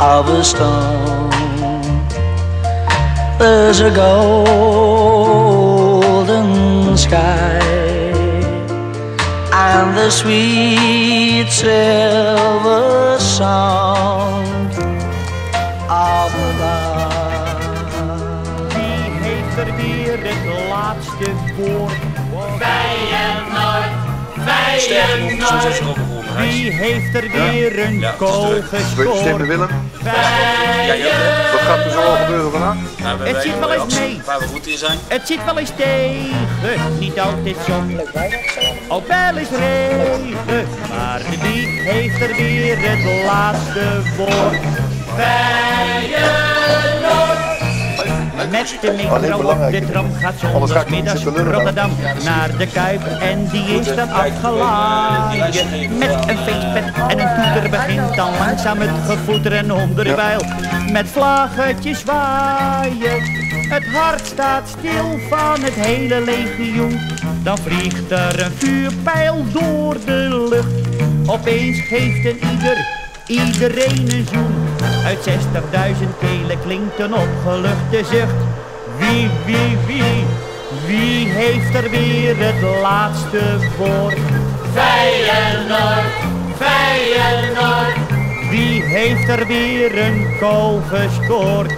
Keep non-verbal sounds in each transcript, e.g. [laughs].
of a storm, there's a golden sky and the sweet silver sound of the lark. Wie heeft er weer het laatste woord? Feyenoord, Sterker nog, soms is er Feyenoord. Wie heeft er weer een Ja. Wil je stemmen gescoord? Willem? Wat gaat er zo al gebeuren vandaag? Nou, Het zit wel eens mee. Waar we goed in zijn. Het zit wel eens tegen, niet altijd zon. Ook wel eens regen, maar wie heeft er weer het laatste woord? Met de micro op de tram gaat dan. Rotterdam naar de Kuip en die is dan afgelaaien. Met een feestpet en een toeter begint dan langzaam het gevoeteren onder de bijl. Met vlaggetjes zwaaien, het hart staat stil van het hele legioen. Dan vliegt er een vuurpijl door de lucht. Opeens geeft een ieder, iedereen een zoen. Uit 60.000 kelen klinkt een opgeluchte zucht. Wie, wie, wie, wie heeft er weer het laatste woord? Feyenoord, Feyenoord, Wie heeft er weer een goal gescoord?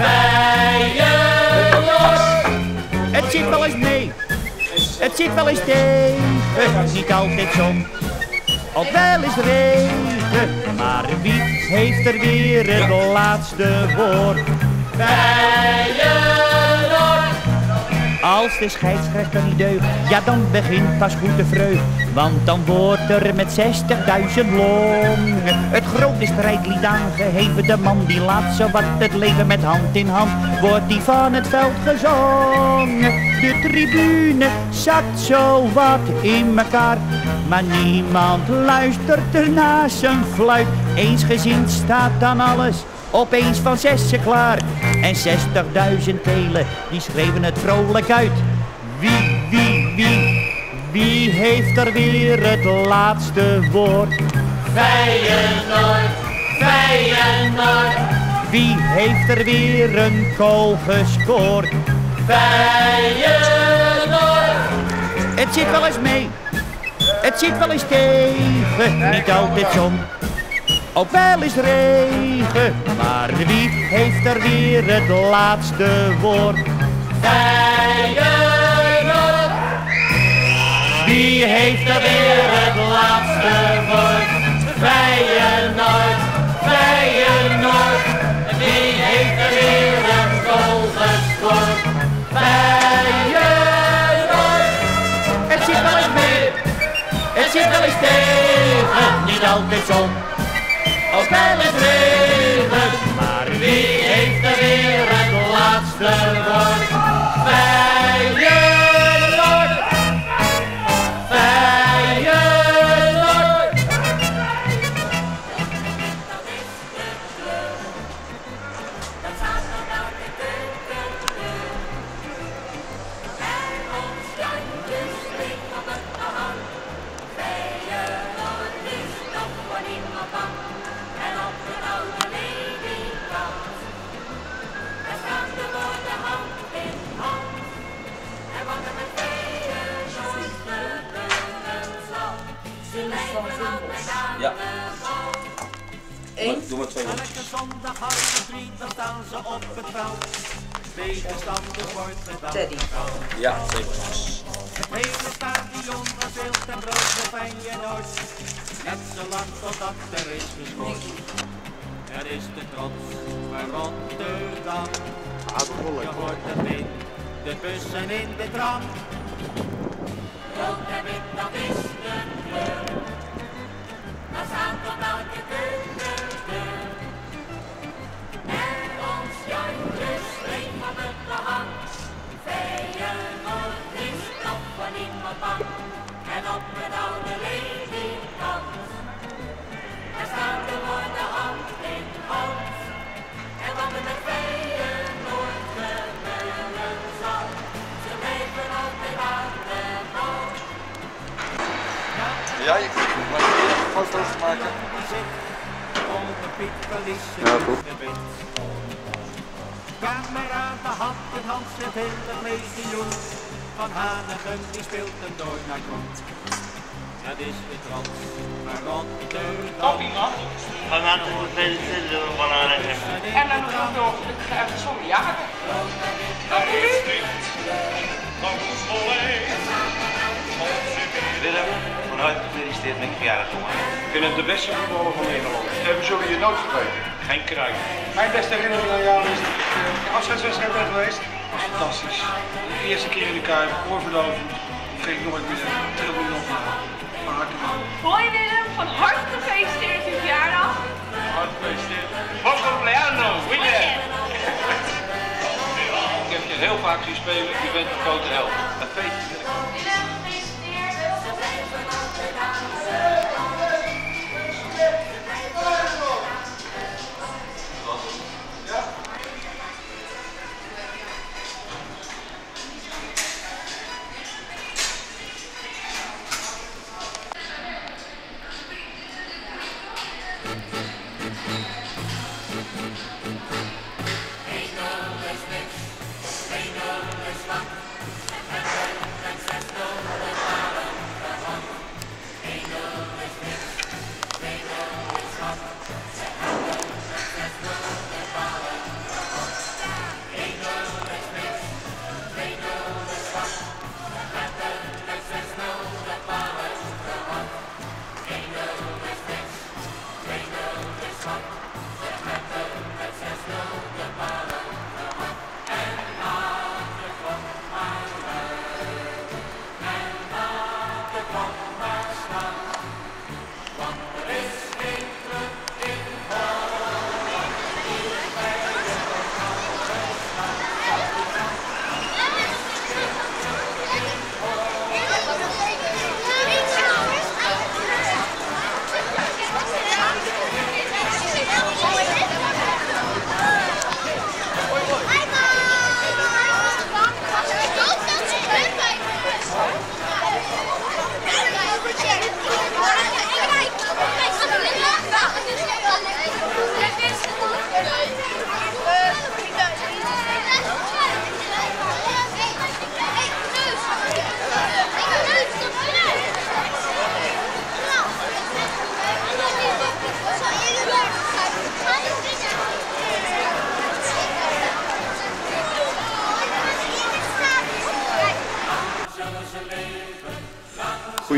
Feyenoord. Het zit wel eens mee, het zit wel eens tegen, niet altijd zon. Ook wel eens regen, maar wie heeft er weer het laatste woord? Als de scheidsrechter niet deugt, ja dan begint pas goed de vreugd. Want dan wordt er met 60.000 longen het grote strijdlied aangeheven. De man die laat zo wat het leven met hand in hand, wordt die van het veld gezongen. De tribune zakt zo wat in elkaar, maar niemand luistert er naar zijn fluit. Eensgezind staat dan alles opeens van zessen klaar. En 60.000 telen, die schreven het vrolijk uit. Wie, wie, wie, wie heeft er weer het laatste woord? Feyenoord, Feyenoord, Wie heeft er weer een goal gescoord? Feyenoord. Het zit wel eens mee, het zit wel eens tegen, niet altijd zon. Ook wel eens regen, maar wie heeft er weer het laatste woord? Feyenoord. Wie heeft er weer het laatste woord? Feyenoord, Feyenoord. Wie heeft er weer een goal gescoord? Feyenoord. Zit wel eens tegen, niet altijd zon. Ook wel eens regen, Maar wie heeft er weer het laatste woord? Ja, beste voetballer van Nederland. En we zullen je nooit vergeten. Geen kruik. Mijn beste herinnering aan jou is dat ik eh, de afscheidswedstrijd ben geweest. Dat was fantastisch. De eerste keer in de Kuip, oorverdovend. Vergeet ik nooit meer. Trilde me nog maken. Hoi Willem, van harte gefeliciteerd met je verjaardag. Hard gefeliciteerd. Wat compleanno, Willem! Ik heb je heel vaak zien spelen. Je bent een grote held. Dat weet je.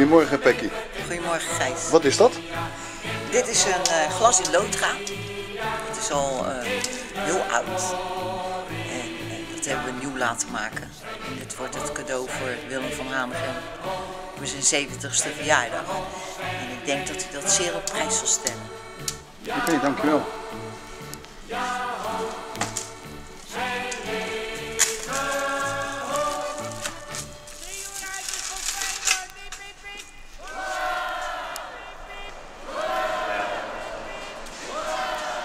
Goedemorgen, Pekkie. Goedemorgen Gijs. Wat is dat? Dit is een eh, glas in loodra. Het is al eh, heel oud. En dat hebben we nieuw laten maken. Het wordt het cadeau voor Willem van Hanegem voor zijn 70ste verjaardag. En ik denk dat hij dat zeer op prijs zal stellen. Oké, dankjewel.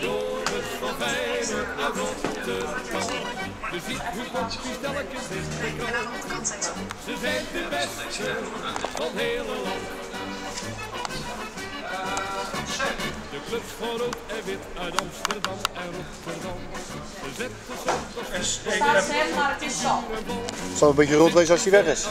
Jongens van Feyenoord uit Rotterdam. Je ziet hoe telkens in de krant. Ze zijn de beste van het hele land. De clubs van rood en wit uit Amsterdam en Rotterdam. Ze zetten zondags Staat hem, maar het is. Het zal een beetje rood wezen als hij weg is. [laughs]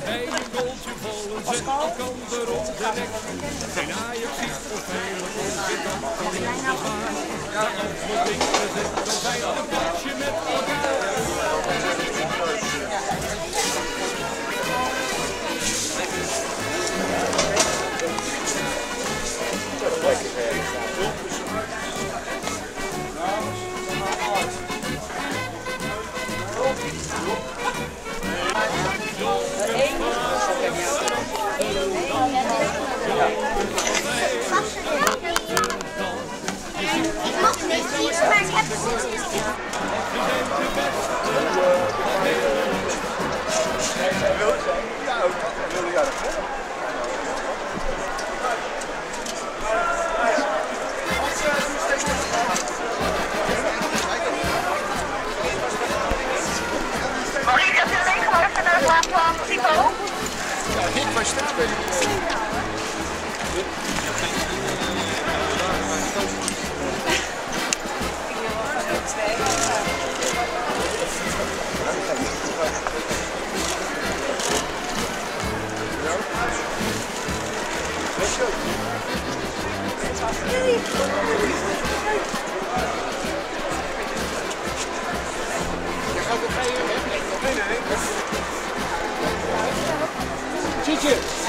trappen op het veld elkaar de. Jongens van Ajax van ziet komt die telkens in de krant. Ik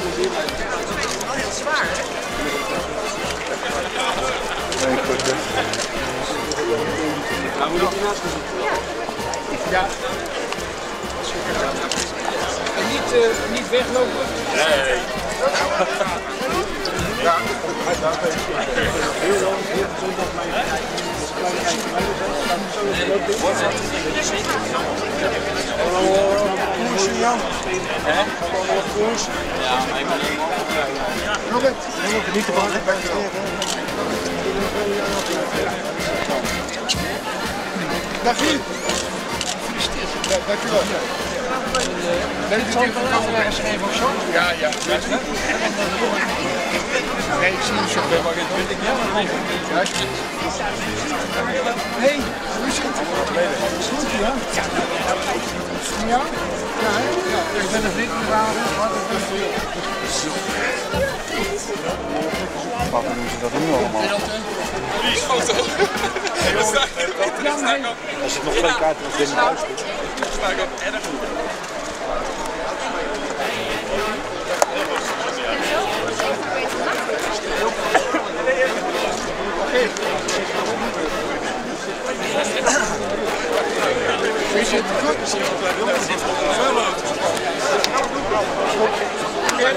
die hele stukken kan je goed zien. Nou, dankjewel. Nee, goed, hè. Ja. En niet, eh, niet weglopen. Nee. Ja, hij staat heel lang, heel zondag mijn Koers, Jan. Hè? Koers. Ja, maar ik ben niet Robert, helemaal genieten van. Dag Giel. Dankjewel. Ben je het geschreven of zo? Ja, ja. Nee, ik zie je zo. Ja? Hé, hoe is het? Is het goed, ja? Ja? Ja, ik ben een vriend gegaan. Papa doen ze dat nu allemaal? Die foto. Dat. Als het nog twee kaarten was binnen huis. Sta ik op erg. Is het goed? Geen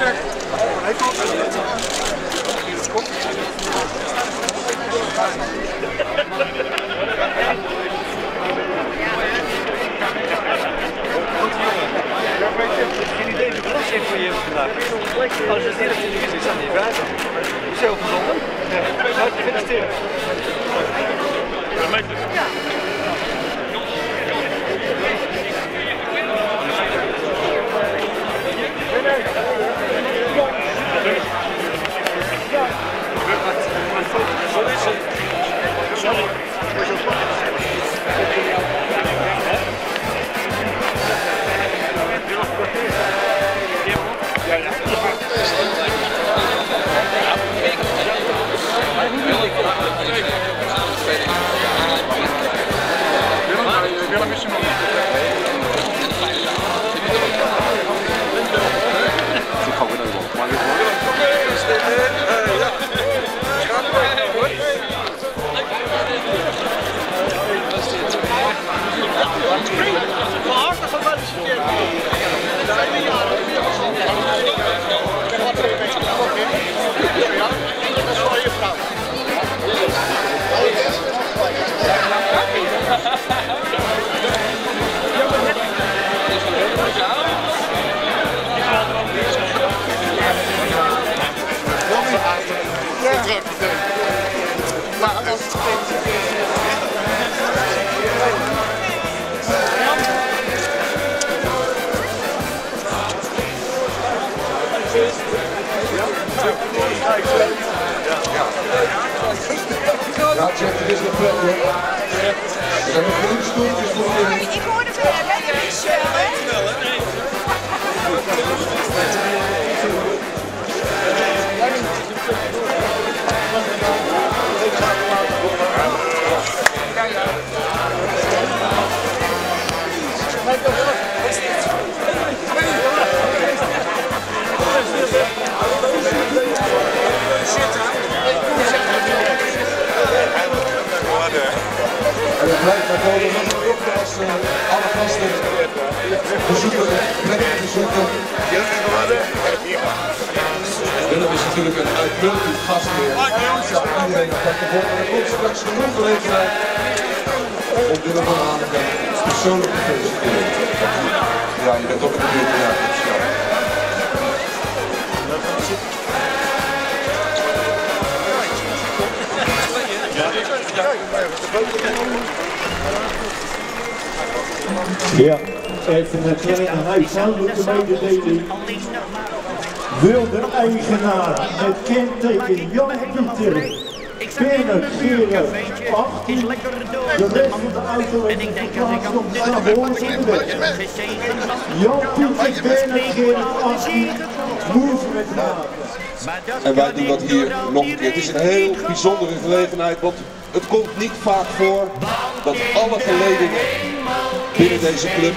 het is nog hoor. Ik hoorde het wel, hè? Nee. Natuurlijk een uitmuntend gastheer. Ik zou iedereen lekker voor, maar er komt straks genoeg gelegenheid om Willem van Hanegem persoonlijk te feliciteren. Ja, je bent ook in de buurt, ja, dat. Ja, even een huishoudelijke mededeling. Wil de eigenaar met kenteken Jan Pieter, Bernard Geren, 18, de rest van de auto heeft geplaatst op de Savoorse weg. Jan Pieter, Bernard Geren, 18, move met water. En wij doen dat hier nog. een keer. Het is een heel bijzondere gelegenheid, want het komt niet vaak voor dat alle geledingen binnen deze club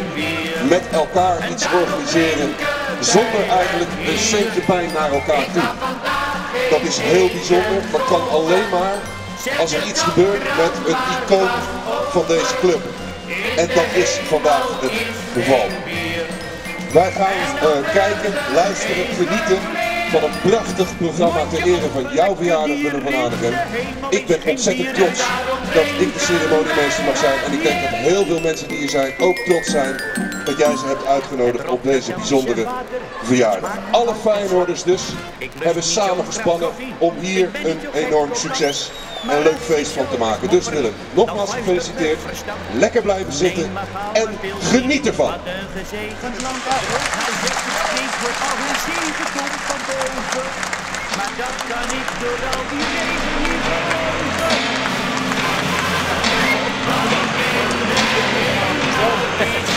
met elkaar iets organiseren zonder eigenlijk een centje pijn naar elkaar toe. Dat is heel bijzonder, dat kan alleen maar als er iets gebeurt met een icoon van deze club. En dat is vandaag het geval. Wij gaan uh, kijken, luisteren, genieten van een prachtig programma ter ere van jouw verjaardag Willem van Aardigem. Ik ben ontzettend trots dat ik de ceremoniemeester mag zijn en ik denk dat heel veel mensen die hier zijn ook trots zijn dat jij ze hebt uitgenodigd op deze bijzondere verjaardag. Alle Feyenoorders dus hebben samengespannen om hier een enorm succes en een leuk feest van te maken. Dus Willem, nogmaals gefeliciteerd, lekker blijven zitten en geniet ervan. Maar dat kan ik door al die regen niet je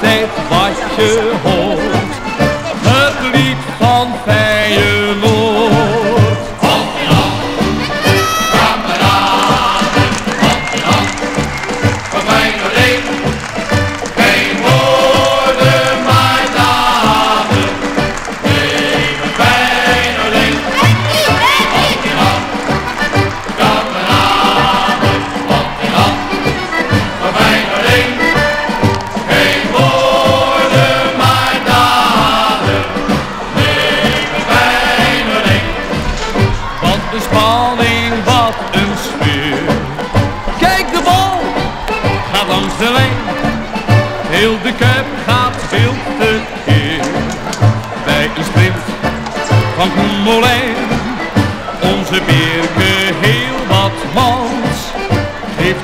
they watch you.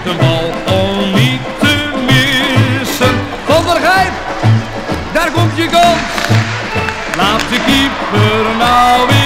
de bal om niet te missen. Van der Gijp, daar komt je kans. Laat de keeper nou weer.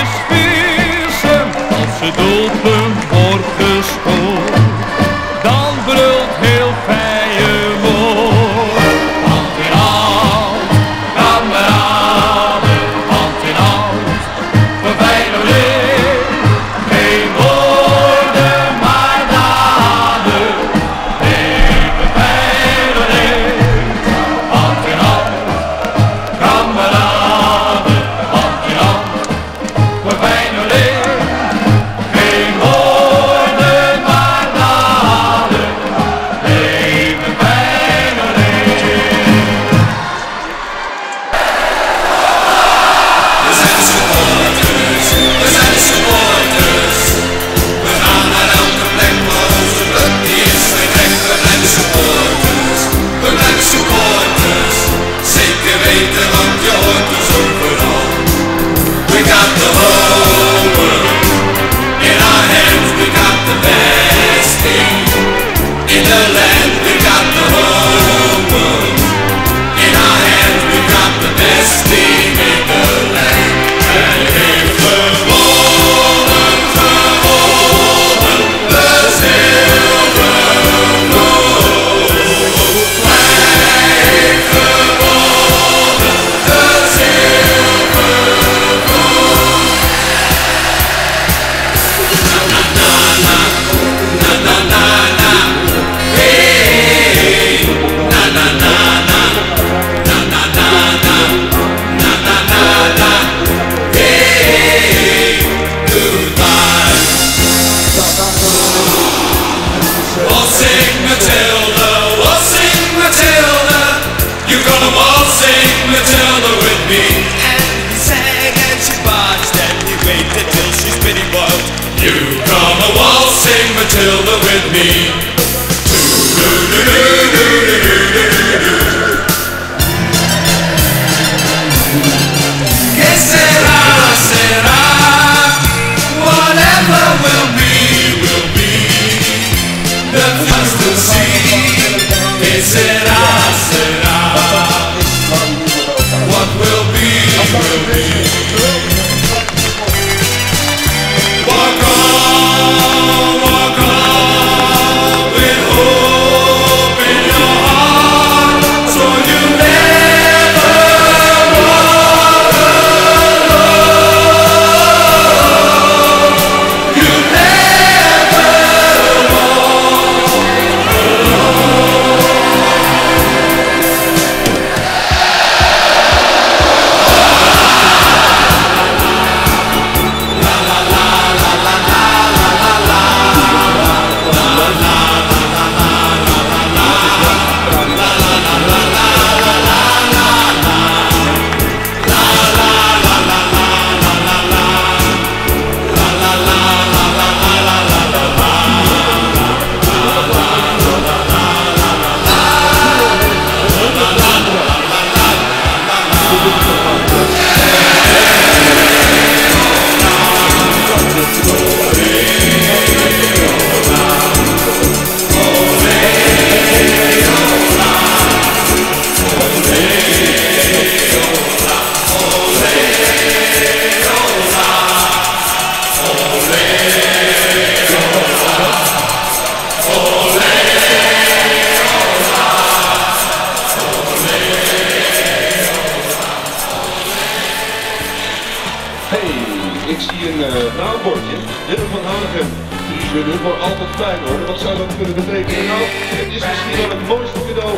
Jantje. Willem van Hagen. die zullen voor altijd fijn hoor. Wat zou dat kunnen betekenen? Nou, het is misschien wel het mooiste cadeau.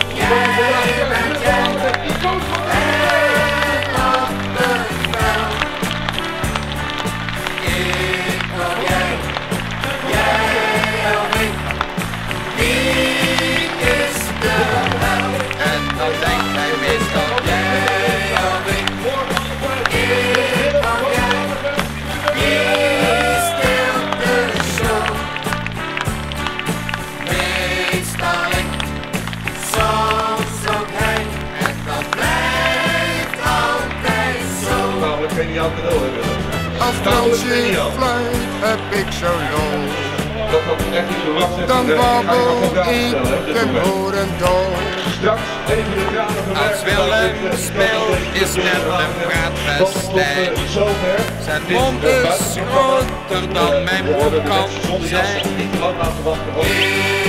Als Fransje fluit heb ik zo. Dat ik hè. Dan Ik maar babbel ik de tranen verwerken. Als Willem speelt is net een praatfestijn. Zijn mond is groter dan mijn broek kan zijn. We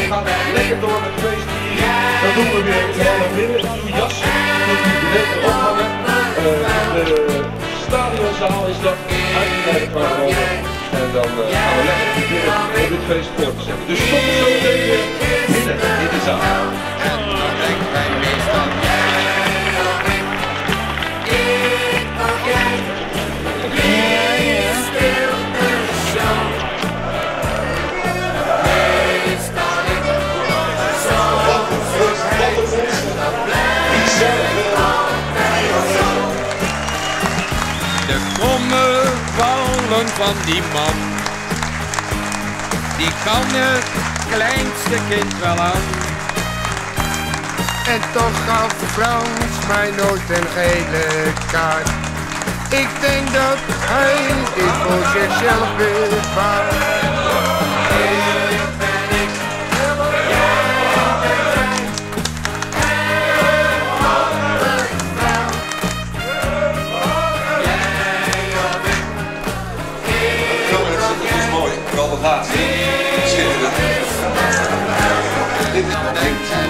gaan lekker door met het feest. Dan doen we weer mannen binnen. Jas u beneden ophangen. Stadionzaal is dat. Uitgebreide paragonen. En dan eh, gaan we lekker binnen om dit feest voor te zetten. Dus tot zo meteen binnen in de zaal. Van die man, die kan het kleinste kind wel aan. En toch gaf Frans mij nooit een gele kaart. Ik denk dat hij dit voor zichzelf bewaart. Dit is nog denk ik.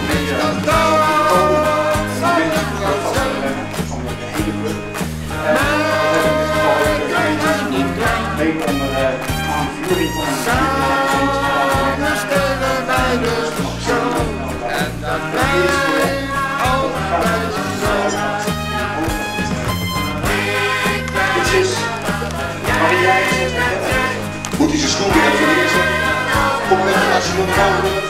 Mee onder de aanvuring van een Samen stellen wij de show. En dat blijft altijd zo. Dit is Moet hij zijn schoen weer even? Kom maar even als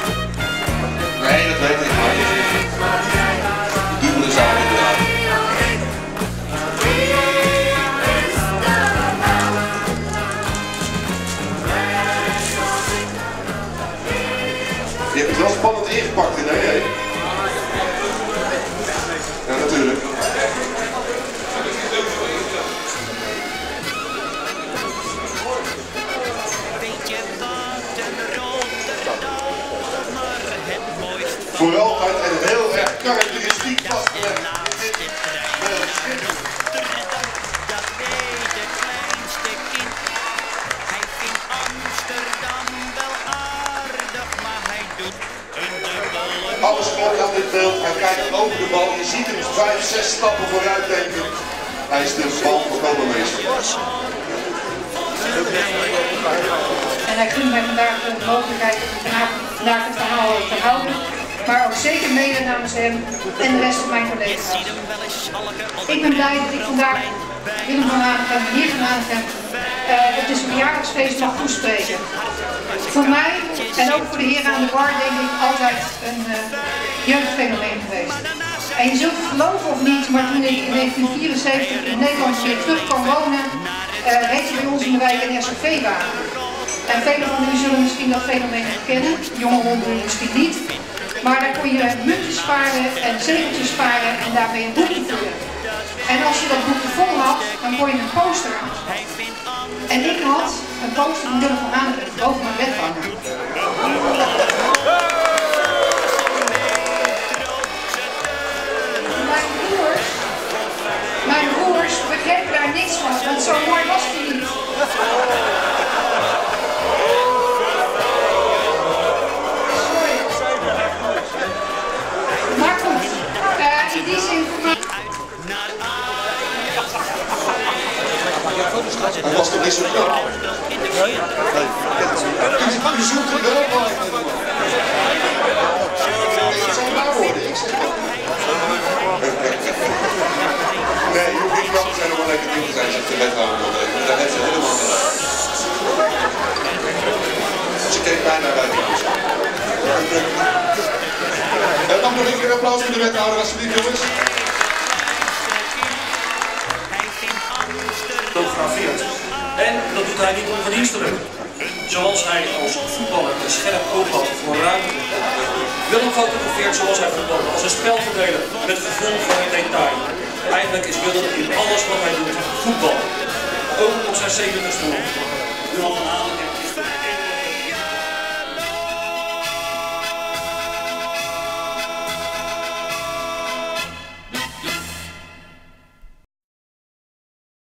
blij dat ik vandaag Willem van Hanegem, hier van Hanegem, op dit verjaardagsfeest mag toespreken. Voor mij en ook voor de heren aan de bar denk ik altijd een uh, jeugdfenomeen geweest. En je zult het geloven of niet, maar toen ik in 1974 in Nederland weer terug kwam wonen, uh, reed ik bij ons in de wijk een SRV-wagen. En velen van u zullen misschien dat fenomeen herkennen, jonge honden misschien niet. Maar daar kon je muntjes sparen en zegeltjes sparen en daarmee een boekje vullen. En als je dat boekje vol had, dan kon je een poster. En ik had een poster van Willem van Hanegem boven mijn bed hangen. Mijn broers, mijn broers begrepen daar niks van, want zo mooi was hij niet. Dat was toch niet zo knap? Nee, je zoekt. Het Nee, je hoeft niet te zijn om een lekker te zijn, Dat de wethouder. Daar heeft ze helemaal gelijk. Ze keek bijna bij de En Dan nog een keer applaus voor de wethouder, alsjeblieft jongens. En dat doet hij niet onverdienstelijk. Zoals hij als voetballer een scherp oog had voor ruimte. Willem fotografeert zoals hij voetbalde, als een spelverdeler met gevoel voor het detail. Eigenlijk is Willem in alles wat hij doet voetbal. Ook op zijn 70ste nog.